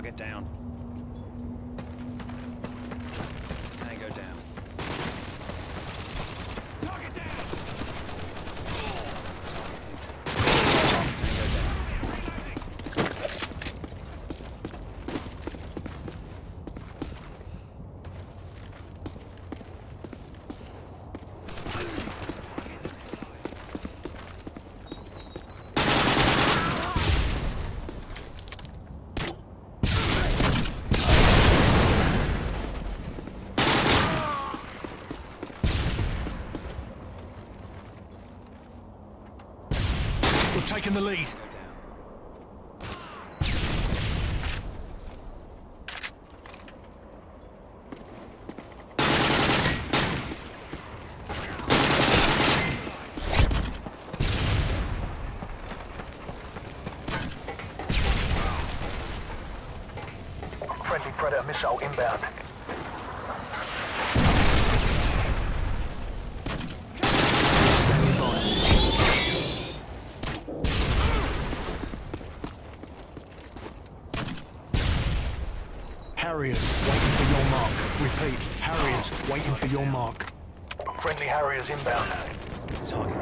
Target down. Tango down. Target down. Tango down. We've taken the lead. Friendly Predator missile inbound. Harriers waiting for your mark. Repeat, Harriers waiting for your mark. Friendly Harriers inbound. Target.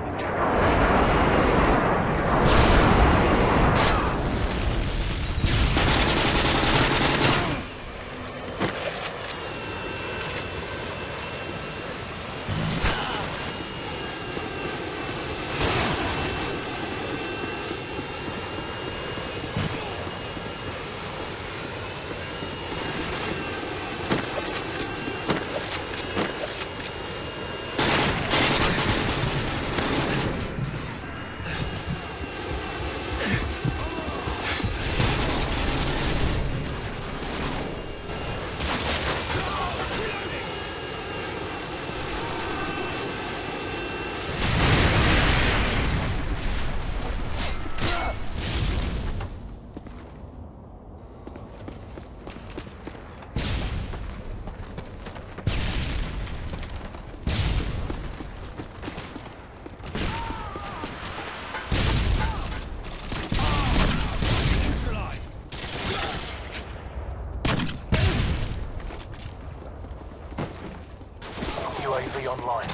UAV online.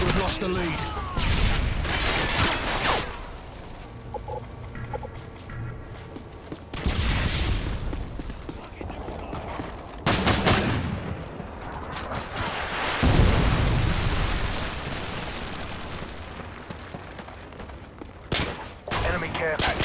We've lost the lead. care package.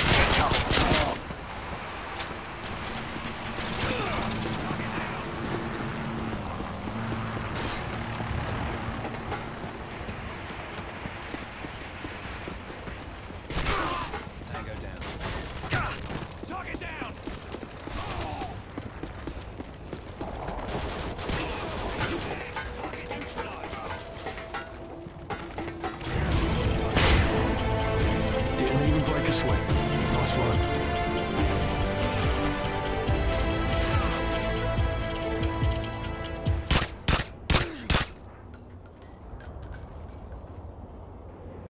way. Nice work.